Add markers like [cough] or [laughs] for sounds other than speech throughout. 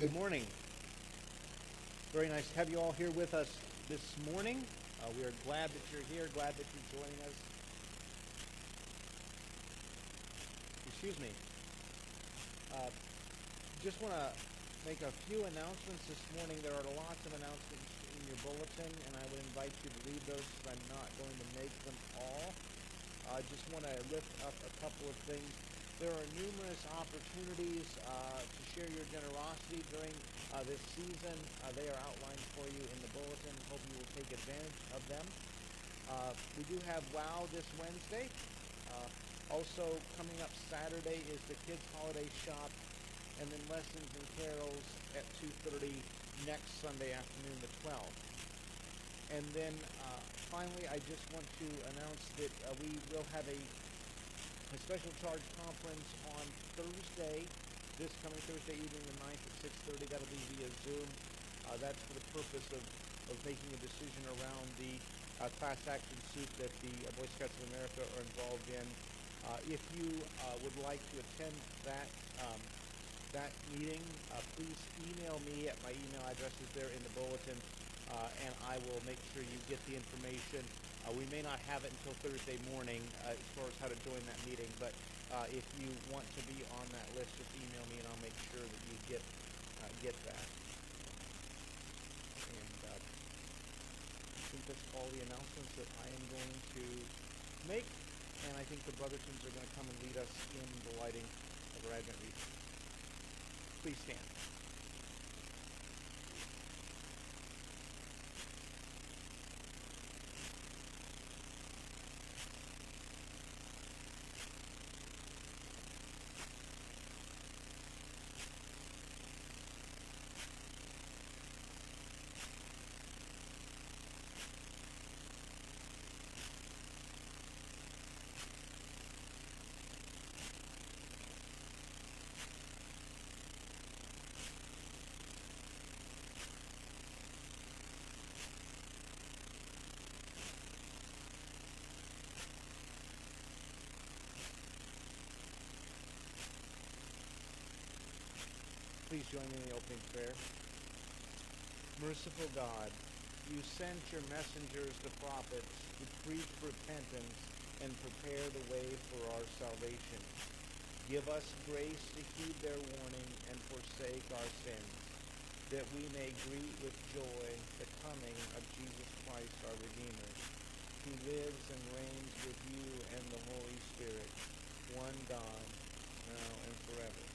Good morning. Very nice to have you all here with us this morning. Uh, we are glad that you're here, glad that you're joining us. Excuse me. Uh, just want to make a few announcements this morning. There are lots of announcements in your bulletin, and I would invite you to read those because I'm not going to make them all. I uh, just want to lift up a couple of things. There are numerous opportunities uh, to share your generosity during uh, this season. Uh, they are outlined for you in the bulletin. Hope you will take advantage of them. Uh, we do have WOW this Wednesday. Uh, also, coming up Saturday is the Kids Holiday Shop, and then Lessons and Carols at 2.30 next Sunday afternoon, the 12th. And then uh, finally, I just want to announce that we will have a a special charge conference on Thursday, this coming Thursday evening, the 9th at 6.30. That'll be via Zoom. Uh, that's for the purpose of, of making a decision around the uh, class action suit that the uh, Boy Scouts of America are involved in. Uh, if you uh, would like to attend that um, that meeting, uh, please email me at my email address is there in the bulletin, and I will make sure you get the information Uh, we may not have it until Thursday morning uh, as far as how to join that meeting, but uh, if you want to be on that list, just email me and I'll make sure that you get uh, get that. And uh, I think that's all the announcements that I am going to make. And I think the Brothertons are going to come and lead us in the lighting of our Advent wreath. Please stand. Please join me in the opening prayer. Merciful God, you sent your messengers, the prophets, to preach repentance and prepare the way for our salvation. Give us grace to heed their warning and forsake our sins, that we may greet with joy the coming of Jesus Christ our Redeemer, who lives and reigns with you and the Holy Spirit, one God, now and forever.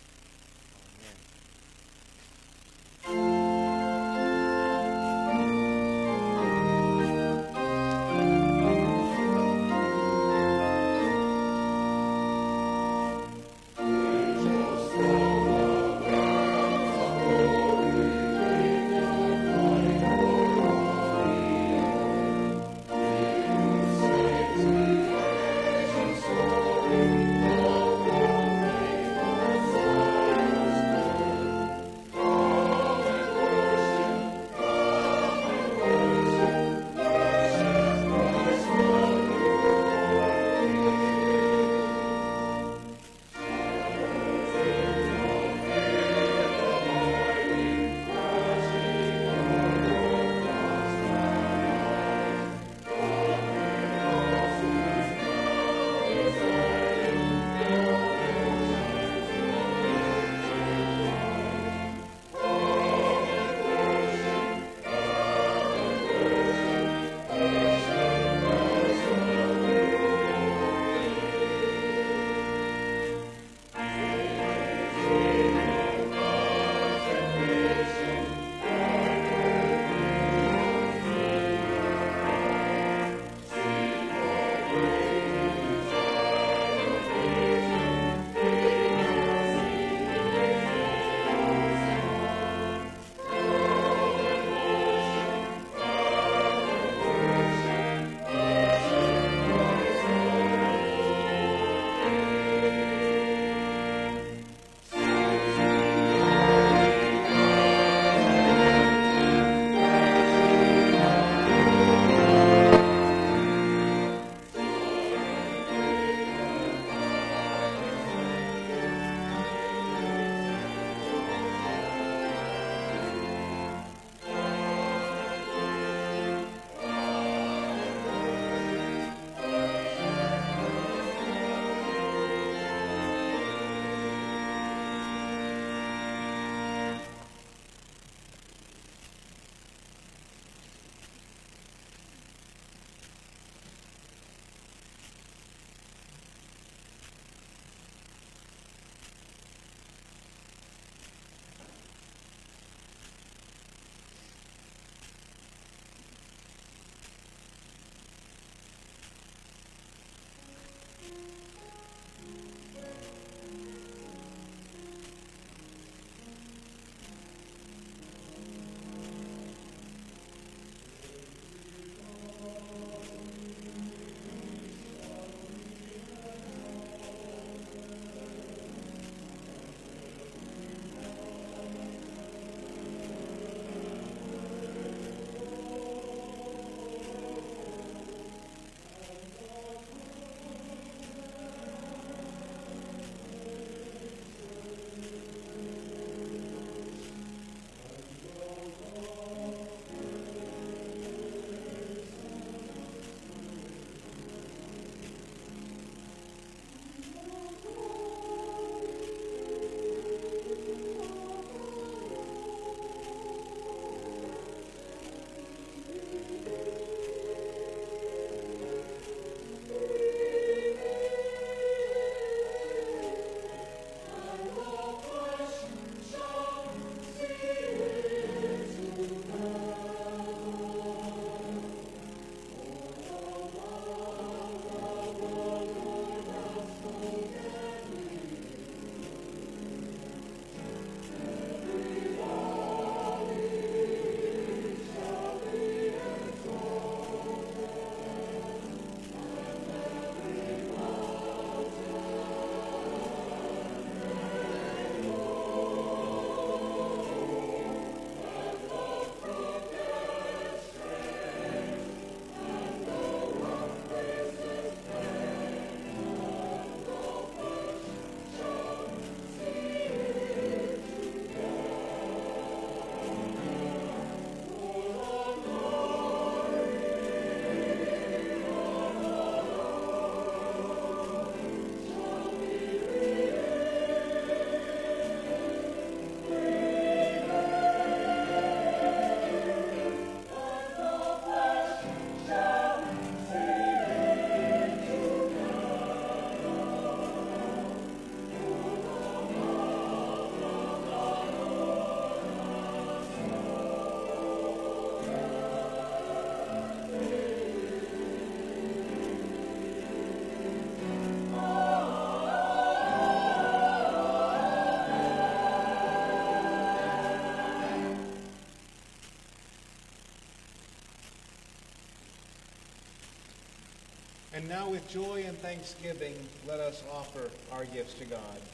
And now, with joy and thanksgiving, let us offer our gifts to God.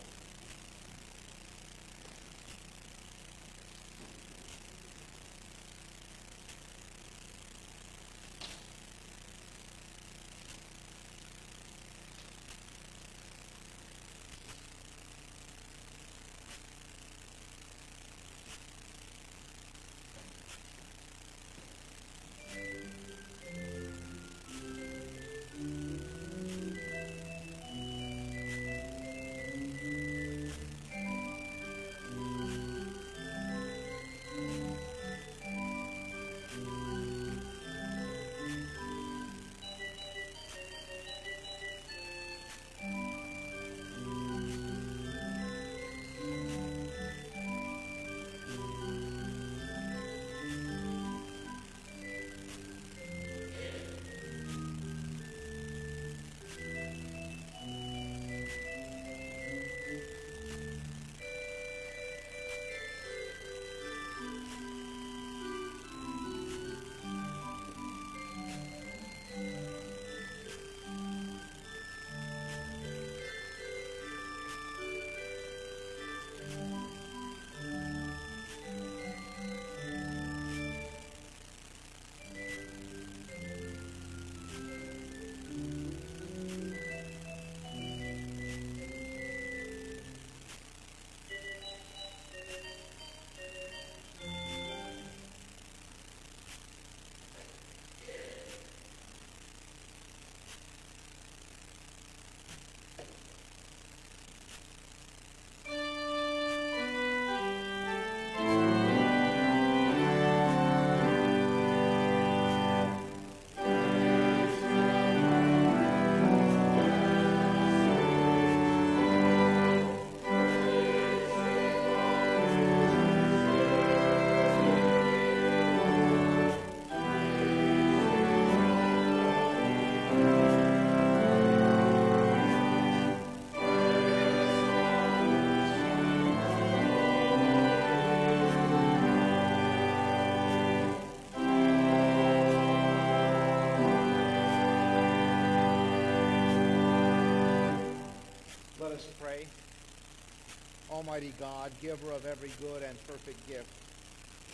Almighty God, giver of every good and perfect gift,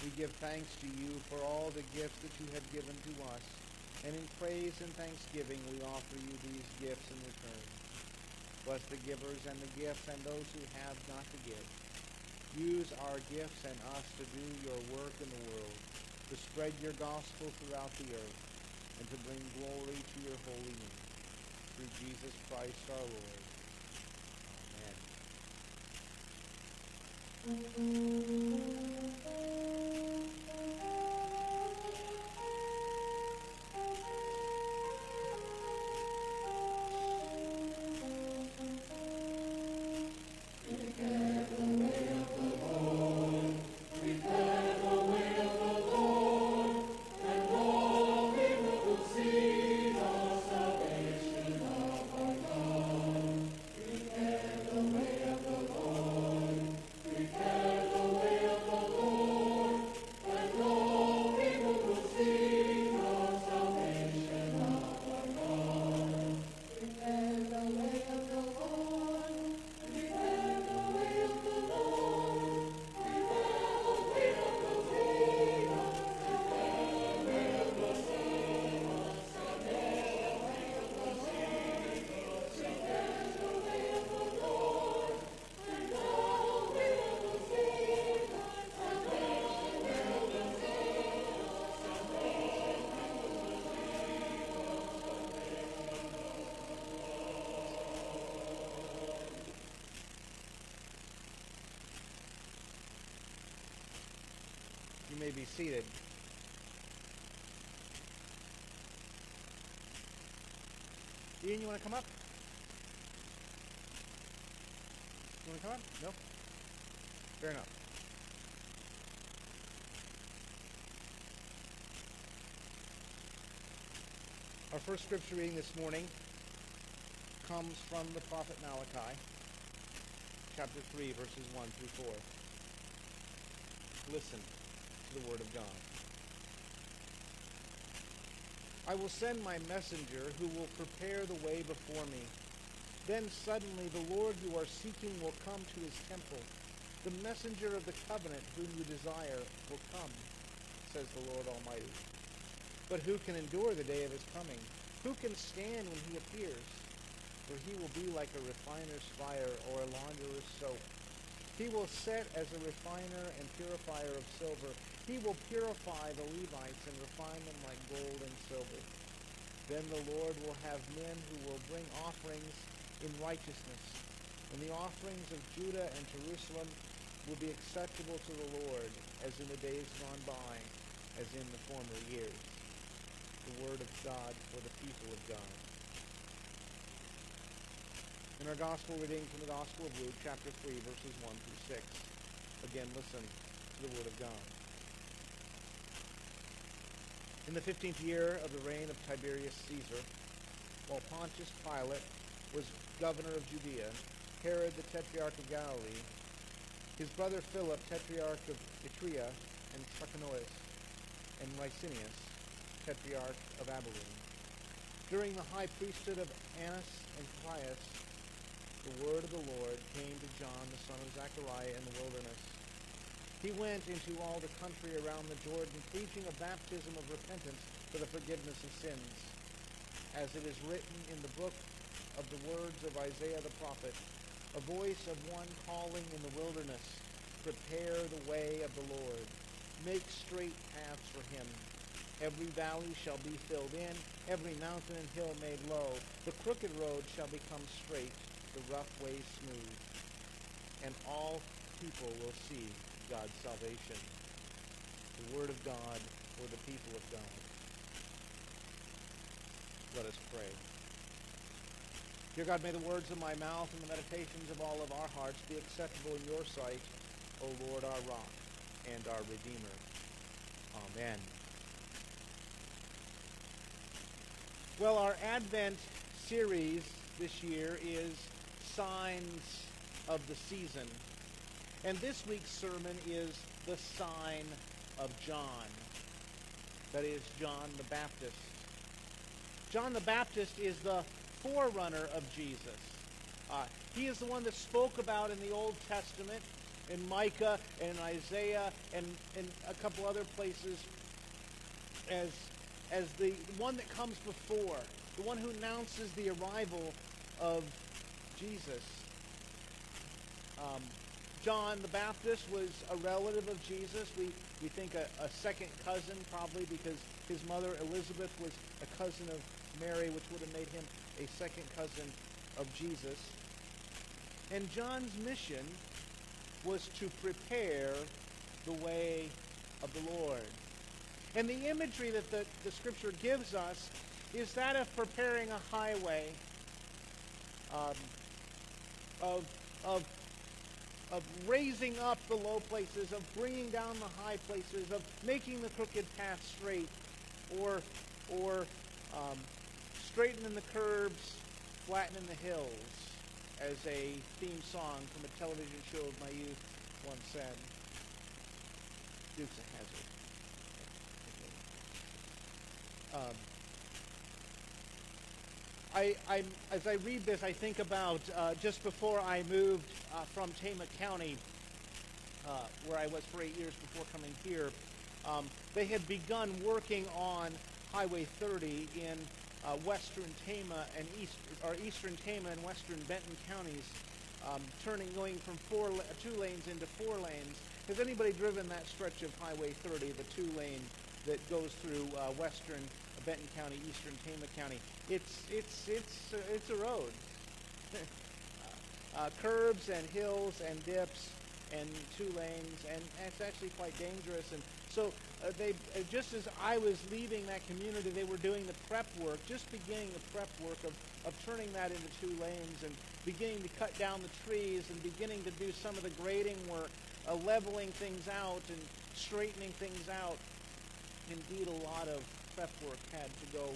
we give thanks to you for all the gifts that you have given to us, and in praise and thanksgiving we offer you these gifts in return. Bless the givers and the gifts and those who have not to give. Use our gifts and us to do your work in the world, to spread your gospel throughout the earth, and to bring glory to your holy name. Through Jesus Christ our Lord. May be seated. Ian, you want to come up? You want to come up? No? Fair enough. Our first scripture reading this morning comes from the prophet Malachi, chapter 3, verses 1 through 4. Listen the Word of God. I will send my messenger who will prepare the way before me. Then suddenly the Lord you are seeking will come to his temple. The messenger of the covenant whom you desire will come, says the Lord Almighty. But who can endure the day of his coming? Who can stand when he appears? For he will be like a refiner's fire or a launderer's soap. He will set as a refiner and purifier of silver. He will purify the Levites and refine them like gold and silver. Then the Lord will have men who will bring offerings in righteousness, and the offerings of Judah and Jerusalem will be acceptable to the Lord, as in the days gone by, as in the former years. The word of God for the people of God. In our gospel reading from the Gospel of Luke, chapter 3, verses 1 through 6. Again, listen to the word of God. In the fifteenth year of the reign of Tiberius Caesar, while Pontius Pilate was governor of Judea, Herod the tetrarch of Galilee, his brother Philip, tetrarch of Iturea and Trachonitis, and Lysanias, tetrarch of Abilene, during the high priesthood of Annas and Caiaphas, the word of the Lord came to John, the son of Zechariah, in the wilderness. He went into all the country around the Jordan, preaching a baptism of repentance for the forgiveness of sins, as it is written in the book of the words of Isaiah the prophet, a voice of one calling in the wilderness, prepare the way of the Lord, make straight paths for him. Every valley shall be filled in, every mountain and hill made low. The crooked road shall become straight, the rough way smooth, and all people will see God's salvation. The word of God or the people of God. Let us pray. Dear God, may the words of my mouth and the meditations of all of our hearts be acceptable in your sight, O Lord, our rock and our Redeemer. Amen. Well, our Advent series this year is signs of the season. And this week's sermon is the sign of John. That is John the Baptist. John the Baptist is the forerunner of Jesus. Uh, he is the one that spoke about in the Old Testament, in Micah and Isaiah and in a couple other places as, as the one that comes before, the one who announces the arrival of Jesus. Um, John the Baptist was a relative of Jesus. We, we think a, a, second cousin, probably because his mother Elizabeth was a cousin of Mary, which would have made him a second cousin of Jesus. And John's mission was to prepare the way of the Lord. And the imagery that the, the scripture gives us is that of preparing a highway um, of, of, of raising up the low places, of bringing down the high places, of making the crooked path straight, or, or um, straightening the curbs, flattening the hills, as a theme song from a television show of my youth once said. Dukes of Hazzard. Um, I, I, as I read this, I think about uh, just before I moved uh, from Tama County, uh, where I was for eight years before coming here, um, they had begun working on Highway 30 in uh, western Tama and east, or eastern Tama and western Benton counties, um, turning, going from four, two lanes into four lanes. Has anybody driven that stretch of Highway 30, the two lane that goes through uh, western Benton County, eastern Tama County. It's it's it's uh, it's a road. [laughs] uh, curbs and hills and dips and two lanes, and it's actually quite dangerous. And so uh, they, uh, just as I was leaving that community, they were doing the prep work, just beginning the prep work of, of turning that into two lanes and beginning to cut down the trees and beginning to do some of the grading work, uh, leveling things out and straightening things out. Indeed, a lot of prep work had to go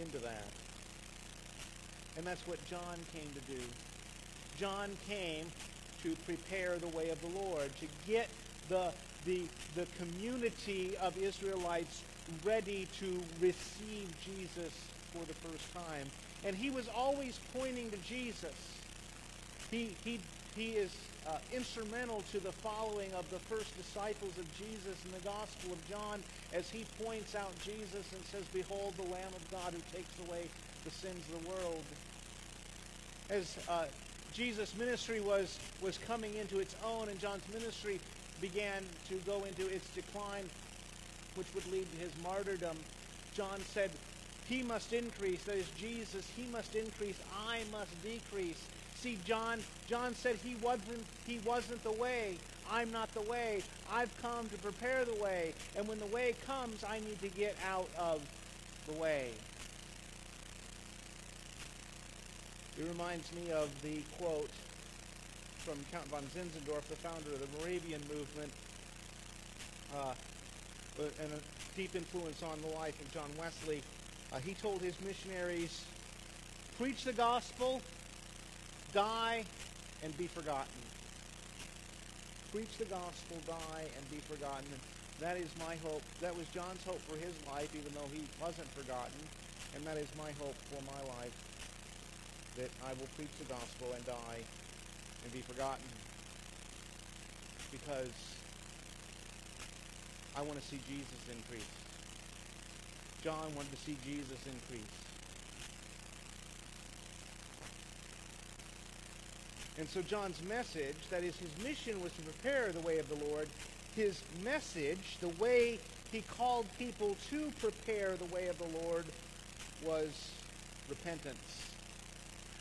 into that. And that's what John came to do. John came to prepare the way of the Lord, to get the, the, the community of Israelites ready to receive Jesus for the first time. And he was always pointing to Jesus. He, he, he is uh, instrumental to the following of the first disciples of Jesus in the Gospel of John as he points out Jesus and says, Behold the Lamb of God who takes away the sins of the world. As uh, Jesus' ministry was, was coming into its own and John's ministry began to go into its decline, which would lead to his martyrdom, John said, He must increase, that is Jesus, he must increase, I must decrease. See, John, John said he wasn't, he wasn't the way. I'm not the way. I've come to prepare the way. And when the way comes, I need to get out of the way. It reminds me of the quote from Count von Zinzendorf, the founder of the Moravian movement, uh, and a deep influence on the life of John Wesley. Uh, he told his missionaries, preach the gospel, die, and be forgotten. Preach the gospel, die, and be forgotten. That is my hope. That was John's hope for his life, even though he wasn't forgotten. And that is my hope for my life, that I will preach the gospel and die and be forgotten because I want to see Jesus increase. John wanted to see Jesus increase. And so John's message, that is his mission, was to prepare the way of the Lord. His message, the way he called people to prepare the way of the Lord, was repentance.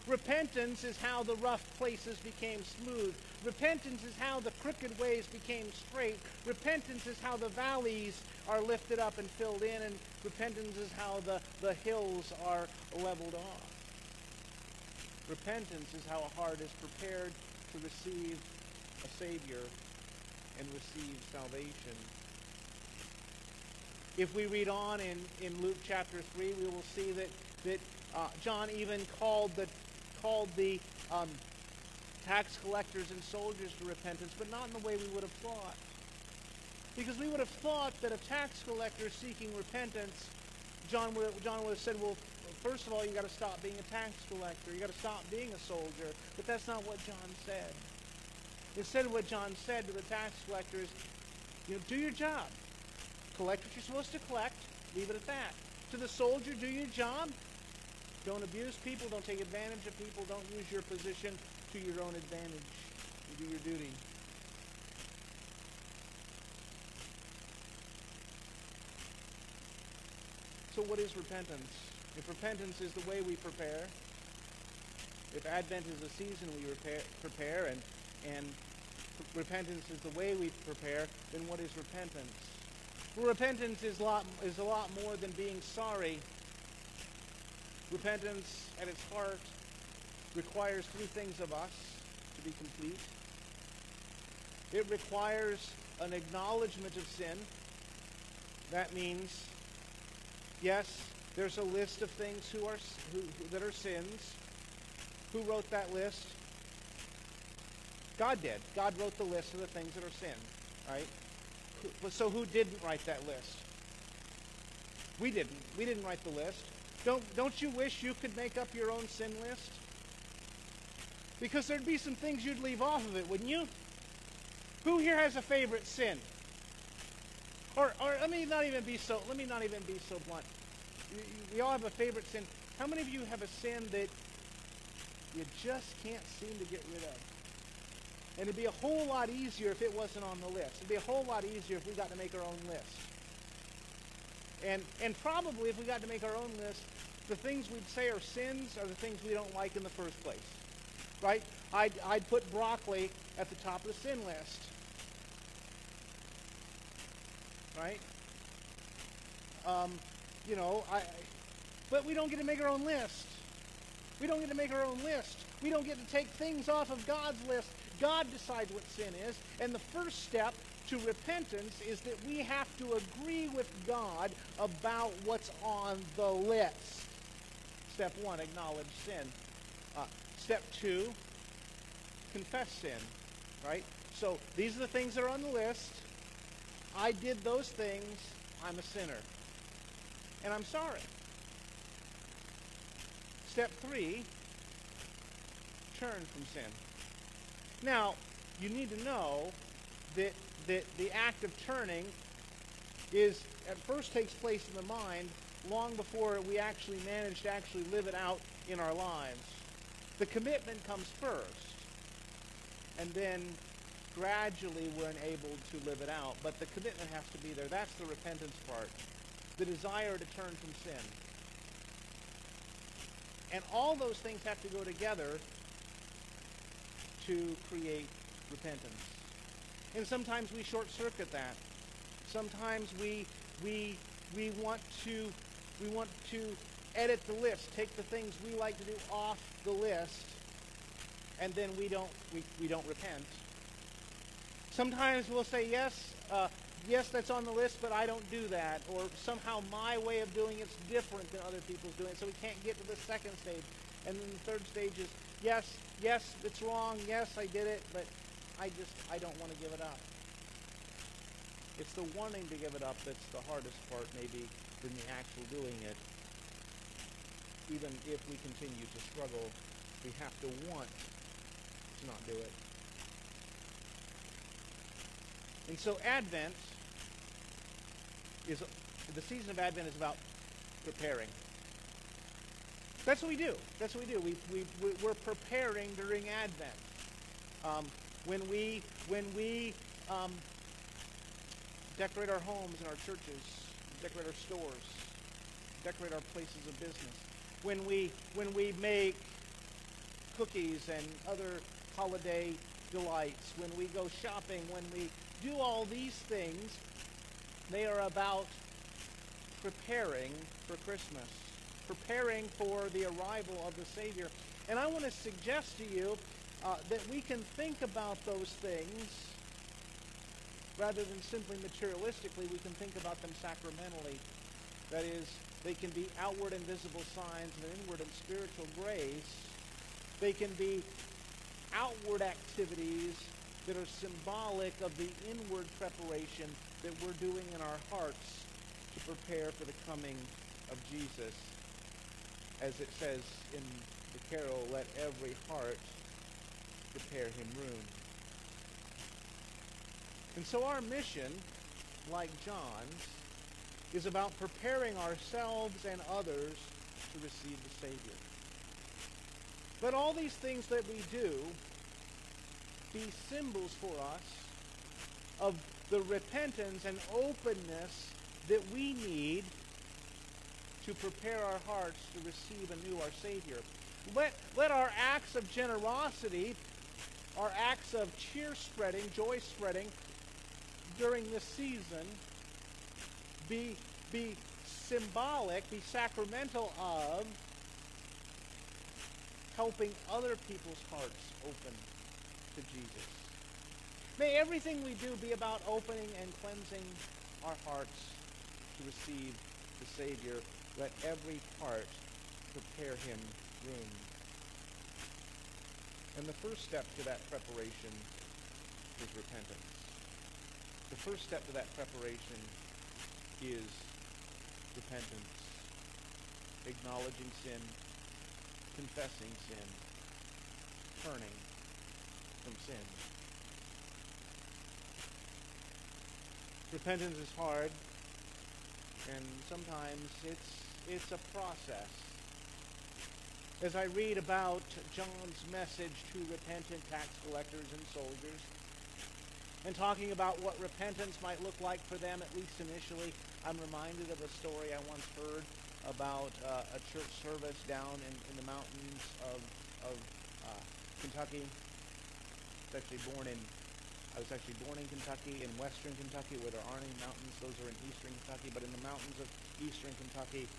Repentance is how the rough places became smooth. Repentance is how the crooked ways became straight. Repentance is how the valleys are lifted up and filled in. And repentance is how the, the hills are leveled off. Repentance is how a heart is prepared to receive a Savior and receive salvation. If we read on in, in Luke chapter 3, we will see that, that uh, John even called the called the um, tax collectors and soldiers to repentance, but not in the way we would have thought. Because we would have thought that a tax collector seeking repentance, John would, John would have said, well, first of all, you've got to stop being a tax collector. You've got to stop being a soldier. But that's not what John said. Instead, what John said to the tax collectors, you know, do your job. Collect what you're supposed to collect. Leave it at that. To the soldier, do your job. Don't abuse people. Don't take advantage of people. Don't use your position to your own advantage. You do your duty. So what is repentance? If repentance is the way we prepare, if Advent is a season we repair, prepare, and, and repentance is the way we prepare, then what is repentance? Well, repentance is lot, is a lot more than being sorry Repentance at its heart requires three things of us to be complete. It requires an acknowledgement of sin. That means, yes, there's a list of things who are, who, that are sins. Who wrote that list? God did. God wrote the list of the things that are sin, right? So who didn't write that list? We didn't. We didn't write the list. Don't, don't you wish you could make up your own sin list? Because there'd be some things you'd leave off of it, wouldn't you? Who here has a favorite sin? Or, or let me not even be so. Let me not even be so blunt. We all have a favorite sin. How many of you have a sin that you just can't seem to get rid of? And it'd be a whole lot easier if it wasn't on the list. It'd be a whole lot easier if we got to make our own list. And, and probably if we got to make our own list, the things we'd say are sins are the things we don't like in the first place. Right? I'd, I'd put broccoli at the top of the sin list. Right? Um, you know, I, but we don't get to make our own list. We don't get to make our own list. We don't get to take things off of God's list. God decides what sin is. And the first step to repentance is that we have to agree with God about what's on the list. Step one, acknowledge sin. Uh, step two, confess sin. Right? So these are the things that are on the list. I did those things. I'm a sinner. and I'm sorry. Step three, turn from sin. Now, you need to know that, that the act of turning is at first takes place in the mind long before we actually manage to actually live it out in our lives. The commitment comes first, and then gradually we're enabled to live it out. But the commitment has to be there. That's the repentance part. The desire to turn from sin. And all those things have to go together to create repentance. And sometimes we short circuit that. Sometimes we we we want to we want to edit the list, take the things we like to do off the list, and then we don't we, we don't repent. Sometimes we'll say yes, uh, yes, that's on the list, but I don't do that, or somehow my way of doing it's different than other people's doing it, so we can't get to the second stage. And then the third stage is yes, yes, it's wrong, yes, I did it, but I just I don't want to give it up. It's the wanting to give it up that's the hardest part, maybe, than the actual doing it. Even if we continue to struggle, we have to want to not do it. And so Advent is the season of Advent is about preparing. That's what we do. That's what we do. We, we, we're preparing during Advent. Um, when we, when we um, decorate our homes and our churches, decorate our stores, decorate our places of business, when we, when we make cookies and other holiday delights, when we go shopping, when we do all these things, they are about preparing for Christmas, preparing for the arrival of the Savior. And I want to suggest to you uh, that we can think about those things rather than simply materialistically, we can think about them sacramentally. That is, they can be outward and visible signs of an inward and spiritual grace. They can be outward activities that are symbolic of the inward preparation that we're doing in our hearts to prepare for the coming of Jesus. As it says in the carol, let every heart prepare him room. And so our mission, like John's, is about preparing ourselves and others to receive the Savior. Let all these things that we do be symbols for us of the repentance and openness that we need to prepare our hearts to receive anew our Savior. Let, let our acts of generosity, our acts of cheer spreading, joy spreading during this season be, be symbolic, be sacramental of helping other people's hearts open to Jesus. May everything we do be about opening and cleansing our hearts to receive the Savior. Let every heart prepare him room. And the first step to that preparation is repentance. The first step to that preparation is repentance. Acknowledging sin, confessing sin, turning from sin. Repentance is hard, and sometimes it's it's a process. As I read about John's message to repentant tax collectors and soldiers, and talking about what repentance might look like for them, at least initially, I'm reminded of a story I once heard about uh, a church service down in, in the mountains of, of uh, Kentucky was actually born in I was actually born in Kentucky, in western Kentucky, where there aren't any mountains. Those are in eastern Kentucky. But in the mountains of eastern Kentucky,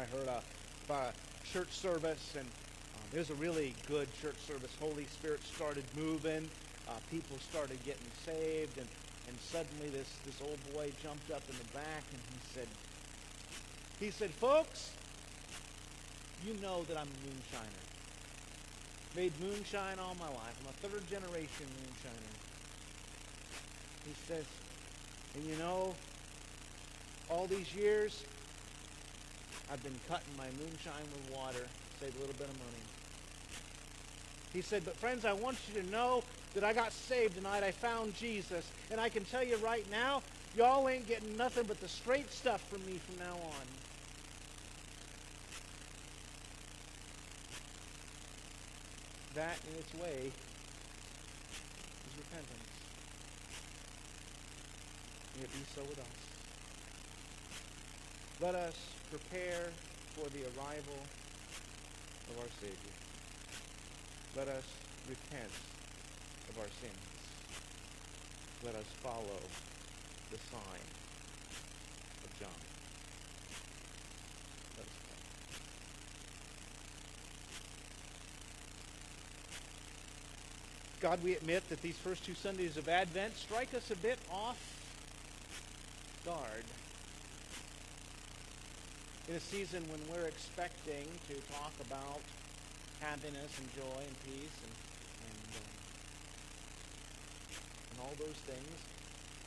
I heard a, a church service, and um, it was a really good church service. Holy Spirit started moving. Uh, people started getting saved, and, and suddenly this, this old boy jumped up in the back, and he said, he said, folks, you know that I'm a moonshiner. Made moonshine all my life. I'm a third generation moonshiner. He says, and you know, all these years, I've been cutting my moonshine with water, save a little bit of money. He said, But friends, I want you to know that I got saved tonight. I found Jesus. And I can tell you right now, y'all ain't getting nothing but the straight stuff from me from now on. That, in its way, is repentance. May it be so with us. Let us prepare for the arrival of our Savior. Let us repent of our sins. Let us follow the sign of John. Let us pray. God, we admit that these first two Sundays of Advent strike us a bit off guard. In a season when we're expecting to talk about happiness and joy and peace and, and, uh, and all those things.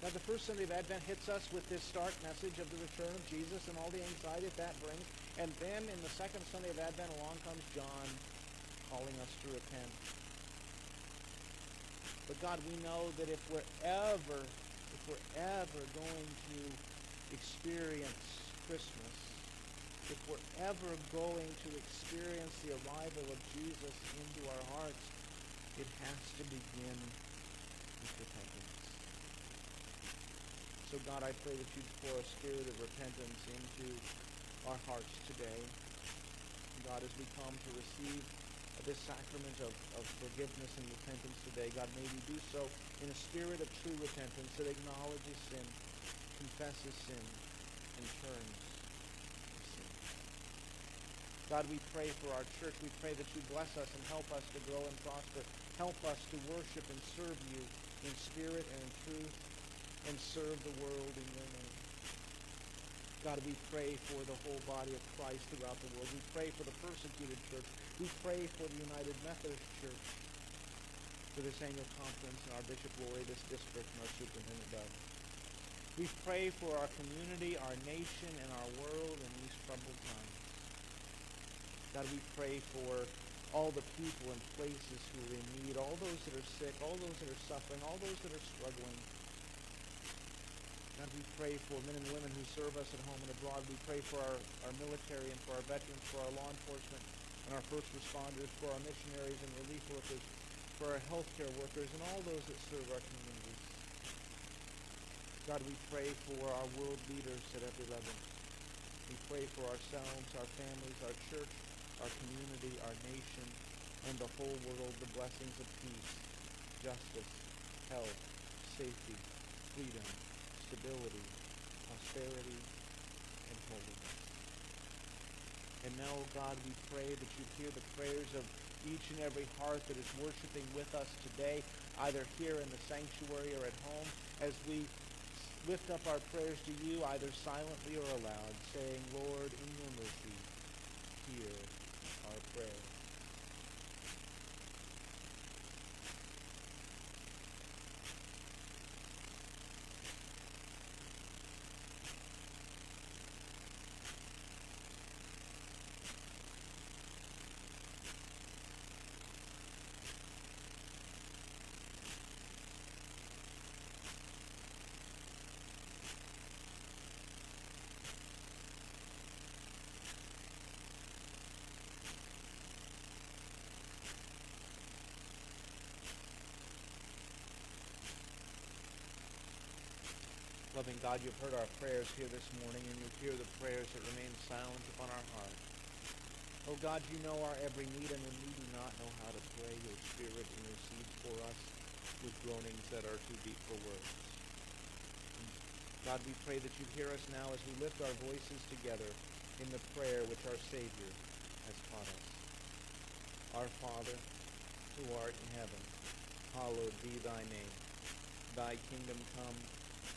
Now, the first Sunday of Advent hits us with this stark message of the return of Jesus and all the anxiety that that brings. And then in the second Sunday of Advent, along comes John calling us to repent. But God, we know that if we're ever, if we're ever going to experience Christmas, if we're ever going to experience the arrival of Jesus into our hearts, it has to begin with repentance. So God, I pray that you'd pour a spirit of repentance into our hearts today. God, as we come to receive this sacrament of, of forgiveness and repentance today, God, may we do so in a spirit of true repentance that acknowledges sin, confesses sin, and turns God, we pray for our church. We pray that you bless us and help us to grow and prosper. Help us to worship and serve you in spirit and in truth and serve the world in your name. God, we pray for the whole body of Christ throughout the world. We pray for the persecuted church. We pray for the United Methodist Church, for this annual conference and our Bishop Laurie, this district, and our Superintendent Doug. We pray for our community, our nation, and our world in these troubled times. God, we pray for all the people and places who are in need, all those that are sick, all those that are suffering, all those that are struggling. God, we pray for men and women who serve us at home and abroad. We pray for our, our military and for our veterans, for our law enforcement and our first responders, for our missionaries and relief workers, for our healthcare workers, and all those that serve our communities. God, we pray for our world leaders at every level. We pray for ourselves, our families, our church, our community, our nation, and the whole world the blessings of peace, justice, health, safety, freedom, stability, prosperity, and holiness. And now, oh God, we pray that you hear the prayers of each and every heart that is worshiping with us today, either here in the sanctuary or at home, as we lift up our prayers to you, either silently or aloud, saying, Lord, in your mercy, hear prayer. Loving God, you've heard our prayers here this morning, and you hear the prayers that remain silent upon our heart. Oh God, you know our every need, and when we do not know how to pray, your Spirit intercedes for us with groanings that are too deep for words. God, we pray that you hear us now as we lift our voices together in the prayer which our Savior has taught us. Our Father, who art in heaven, hallowed be thy name. Thy kingdom come,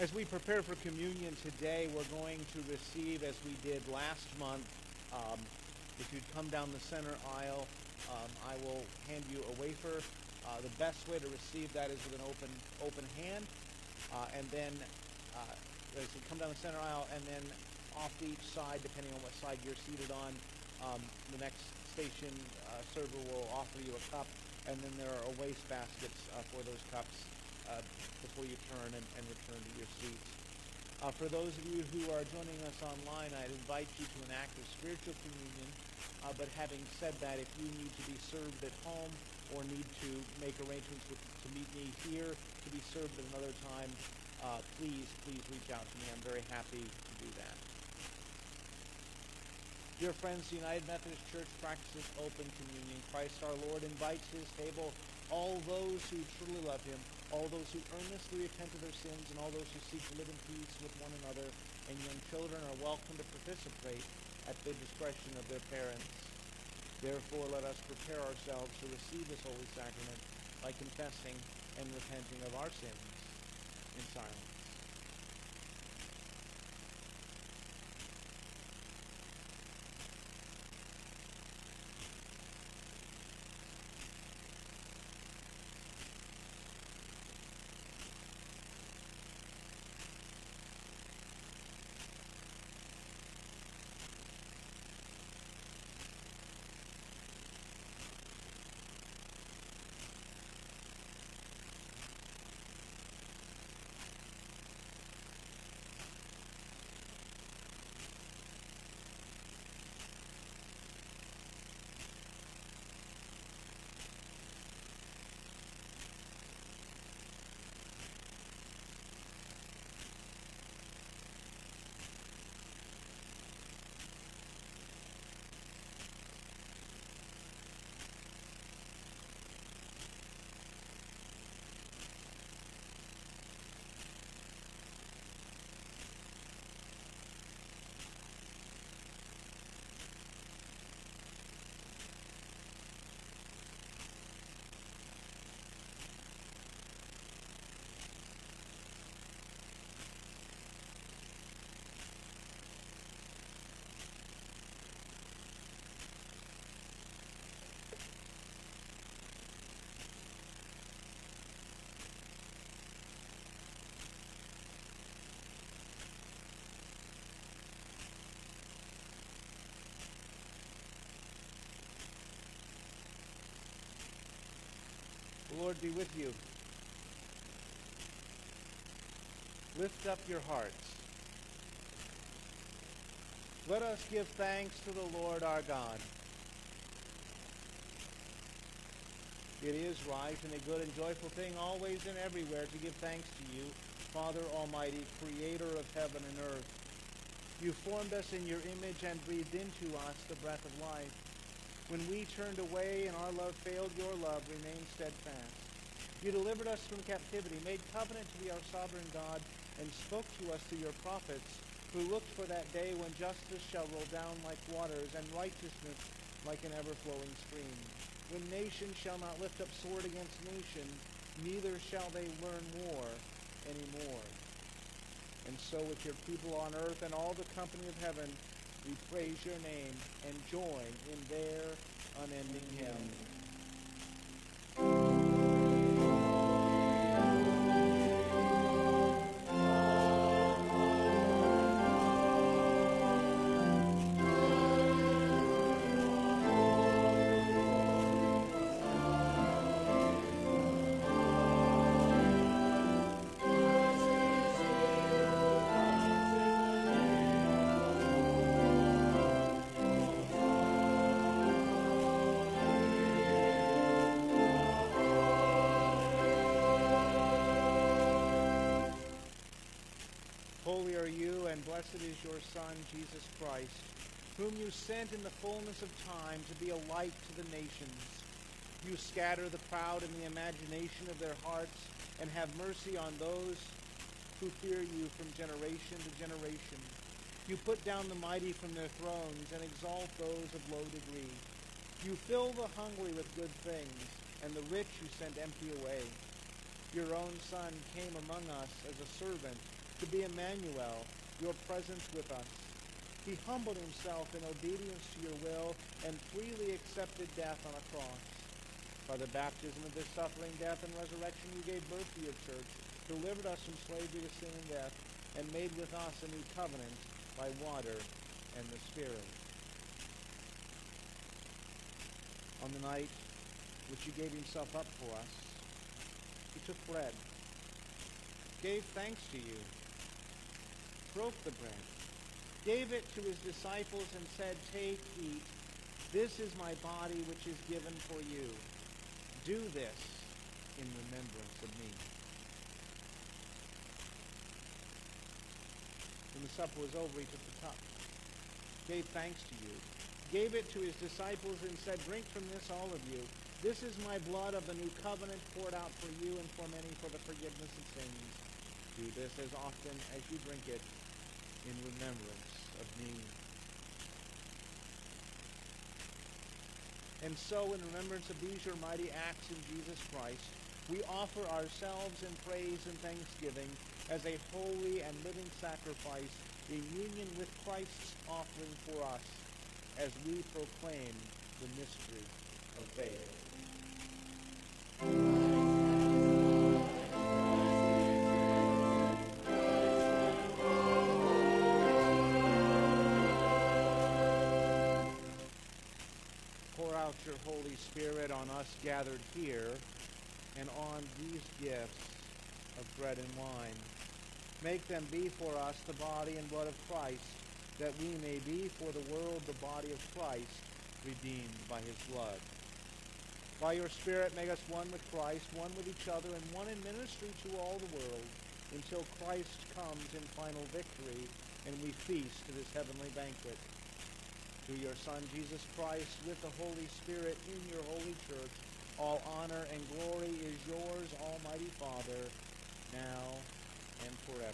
As we prepare for communion today, we're going to receive, as we did last month, um, if you'd come down the center aisle, um, I will hand you a wafer. Uh, the best way to receive that is with an open open hand, uh, and then uh, as you come down the center aisle, and then off to each side, depending on what side you're seated on, um, the next station uh, server will offer you a cup, and then there are waste baskets uh, for those cups uh, before you turn and, and return to your seats. Uh, for those of you who are joining us online, I'd invite you to an act of spiritual communion. Uh, but having said that, if you need to be served at home or need to make arrangements with, to meet me here to be served at another time, uh, please, please reach out to me. I'm very happy to do that. Dear friends, the United Methodist Church practices open communion. Christ our Lord invites his table all those who truly love him all those who earnestly repent of their sins, and all those who seek to live in peace with one another, and young children are welcome to participate at the discretion of their parents. Therefore, let us prepare ourselves to receive this holy sacrament by confessing and repenting of our sins in silence. The Lord be with you. Lift up your hearts. Let us give thanks to the Lord our God. It is right and a good and joyful thing always and everywhere to give thanks to you, Father Almighty, creator of heaven and earth. You formed us in your image and breathed into us the breath of life. When we turned away and our love failed, your love remained steadfast. You delivered us from captivity, made covenant to be our sovereign God, and spoke to us through your prophets, who looked for that day when justice shall roll down like waters and righteousness like an ever-flowing stream. When nation shall not lift up sword against nation, neither shall they learn war any more. And so with your people on earth and all the company of heaven, we praise your name and join in their unending hymn. Are you, and blessed is your Son, Jesus Christ, whom you sent in the fullness of time to be a light to the nations. You scatter the proud in the imagination of their hearts, and have mercy on those who fear you from generation to generation. You put down the mighty from their thrones, and exalt those of low degree. You fill the hungry with good things, and the rich you send empty away. Your own Son came among us as a servant to be Emmanuel, your presence with us. He humbled himself in obedience to your will and freely accepted death on a cross. By the baptism of his suffering, death, and resurrection, you gave birth to your church, delivered us from slavery to sin and death, and made with us a new covenant by water and the Spirit. On the night which he gave himself up for us, he took bread, gave thanks to you, broke the bread, gave it to his disciples, and said, Take, eat. This is my body which is given for you. Do this in remembrance of me. When the supper was over, he took the cup, gave thanks to you, gave it to his disciples, and said, Drink from this, all of you. This is my blood of the new covenant poured out for you and for many for the forgiveness of sins. Do this as often as you drink it in remembrance of me. And so, in remembrance of these your mighty acts in Jesus Christ, we offer ourselves in praise and thanksgiving as a holy and living sacrifice in union with Christ's offering for us as we proclaim the mystery of faith. Out your Holy Spirit on us gathered here and on these gifts of bread and wine. Make them be for us the body and blood of Christ, that we may be for the world the body of Christ, redeemed by his blood. By your Spirit, make us one with Christ, one with each other, and one in ministry to all the world, until Christ comes in final victory and we feast to this heavenly banquet. Through your Son, Jesus Christ, with the Holy Spirit in your holy church, all honor and glory is yours, Almighty Father, now and forever.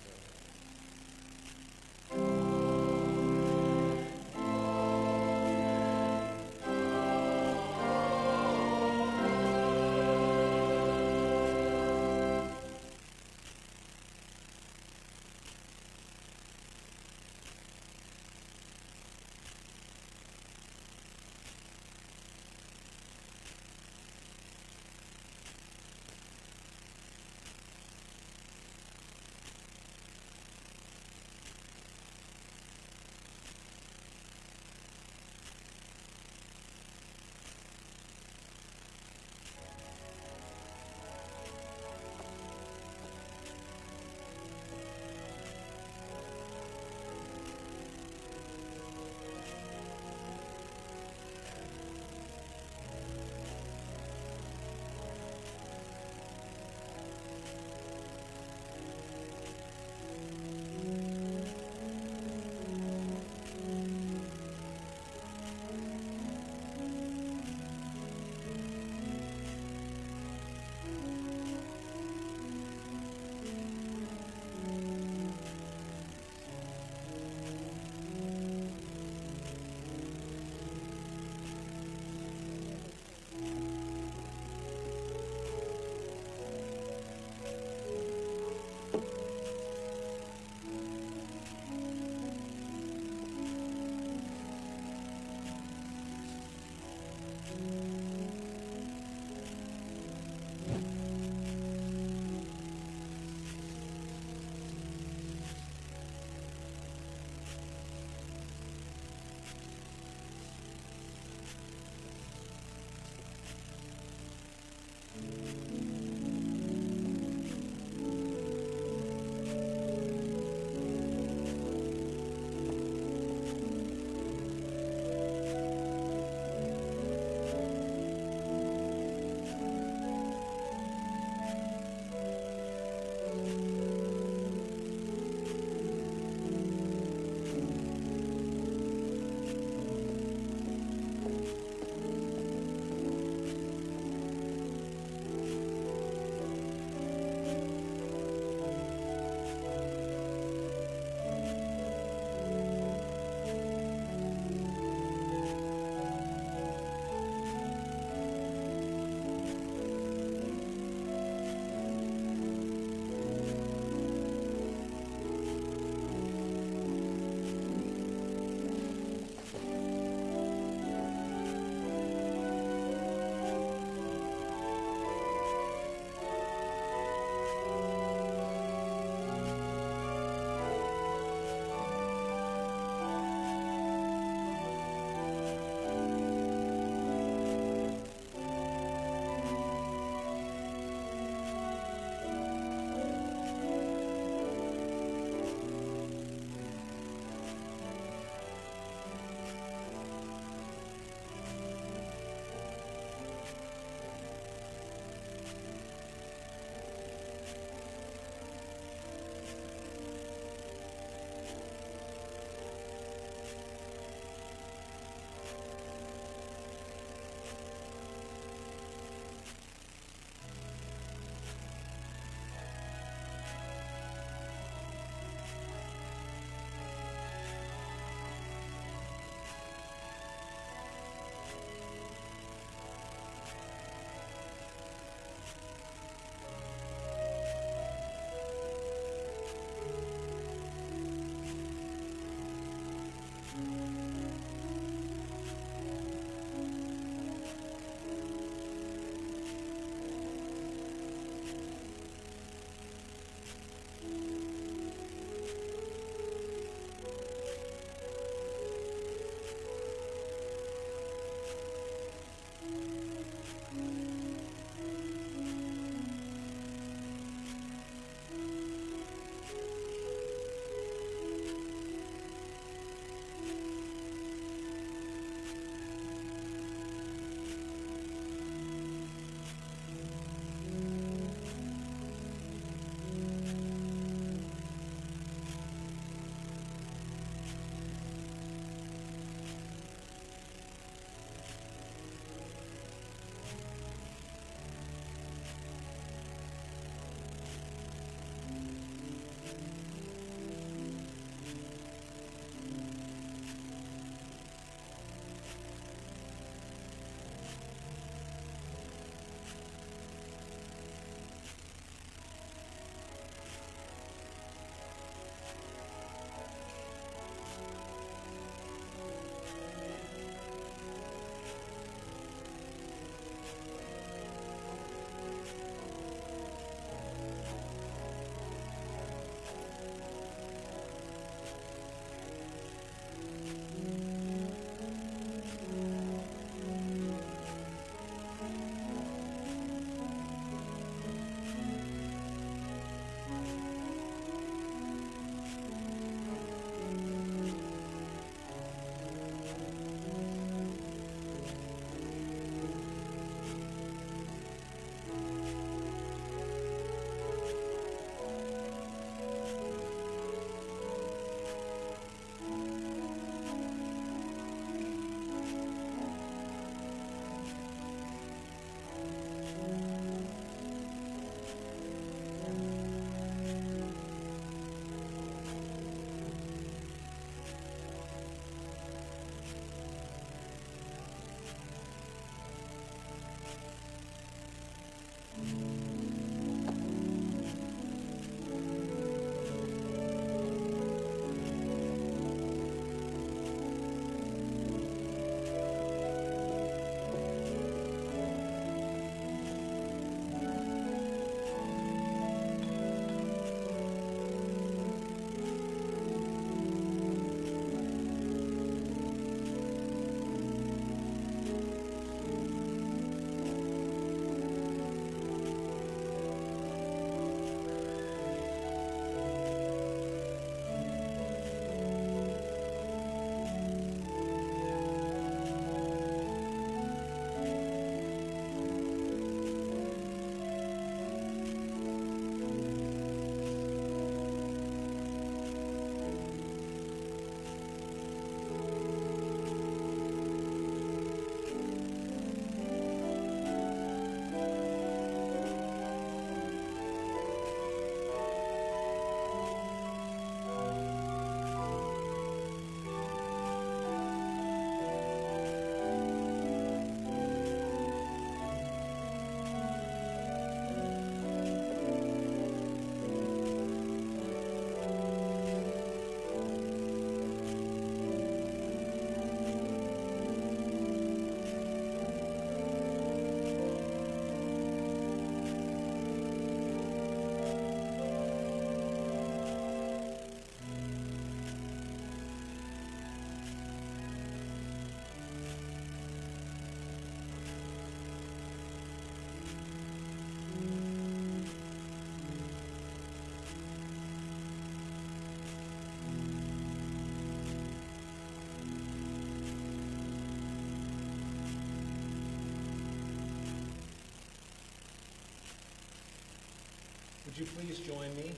Would you please join me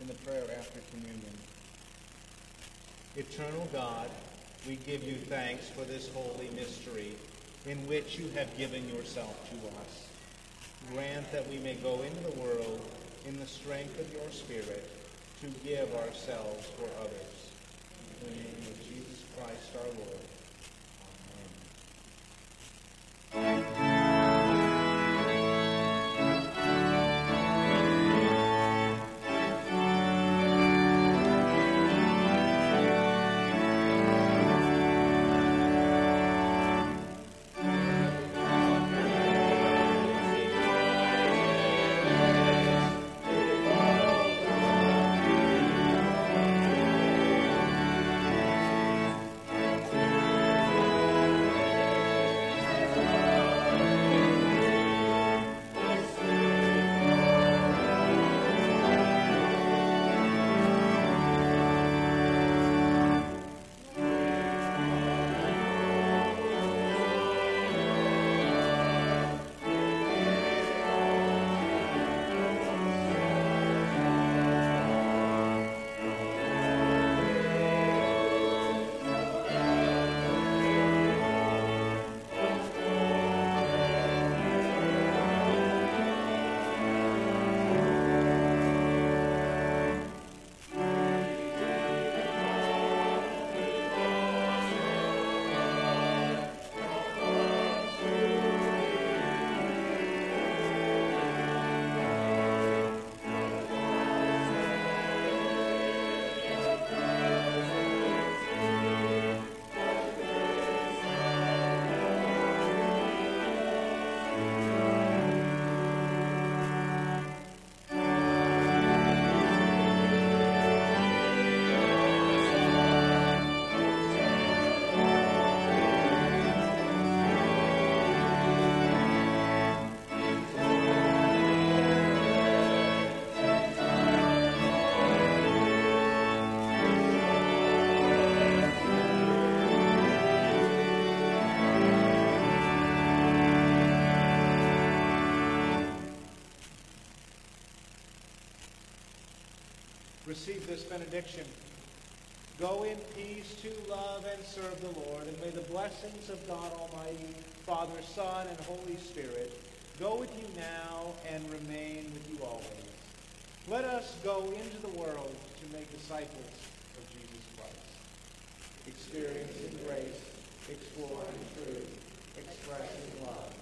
in the prayer after communion? Eternal God, we give you thanks for this holy mystery in which you have given yourself to us. Grant that we may go into the world in the strength of your Spirit to give ourselves for others. In the name of Jesus Christ our Lord. Receive this benediction. Go in peace to love and serve the Lord, and may the blessings of God Almighty, Father, Son, and Holy Spirit go with you now and remain with you always. Let us go into the world to make disciples of Jesus Christ. Experiencing grace, exploring truth, expressing love.